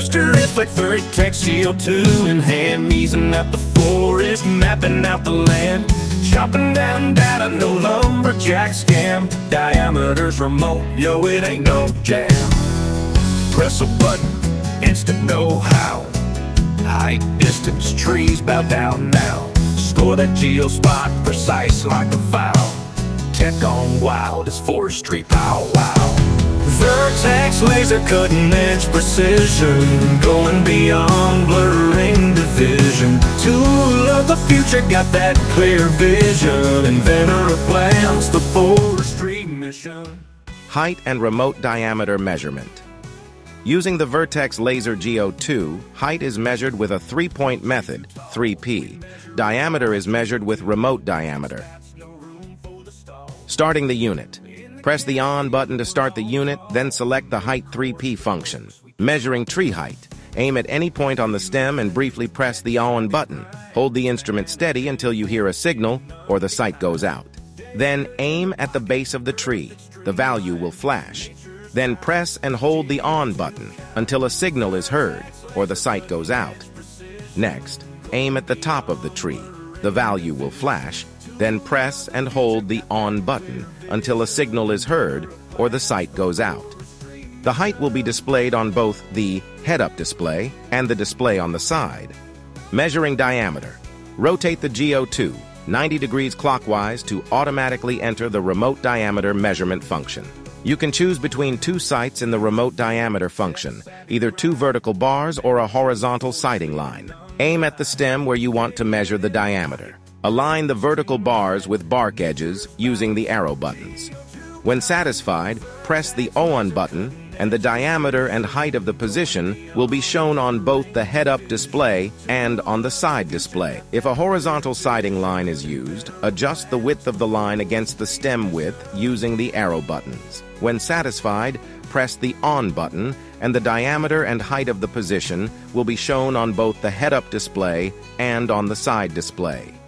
Reverse terrific vertex Geo 2 in hand Easing out the forest, mapping out the land. Chopping down data, no lumberjack scam. Diameters remote, yo it ain't no jam. Press a button, instant know-how. Height, distance, trees, bow down now. Score that geo spot, precise like a foul. Tech on wild as forestry, pow wow laser cutting edge precision Going beyond blurring division Tool of the future got that clear vision Inventor of plans, the forestry mission Height and remote diameter measurement. Using the Vertex Laser Geo 2, height is measured with a three-point method, 3P. Diameter is measured with remote diameter. Starting the unit. Press the on button to start the unit, then select the height 3P function. Measuring tree height. Aim at any point on the stem and briefly press the on button. Hold the instrument steady until you hear a signal or the sight goes out. Then aim at the base of the tree. The value will flash. Then press and hold the on button until a signal is heard or the sight goes out. Next, aim at the top of the tree. The value will flash. Then press and hold the on button until a signal is heard or the sight goes out. The height will be displayed on both the head-up display and the display on the side. Measuring diameter. Rotate the Geo 2 90 degrees clockwise to automatically enter the remote diameter measurement function. You can choose between two sights in the remote diameter function, either two vertical bars or a horizontal sighting line. Aim at the stem where you want to measure the diameter. Align the vertical bars with bark edges using the arrow buttons. When satisfied, press the ON button and the diameter and height of the position will be shown on both the head-up display and on the side display. If a horizontal sighting line is used, adjust the width of the line against the stem width using the arrow buttons. When satisfied, press the ON button and the diameter and height of the position will be shown on both the head-up display and on the side display.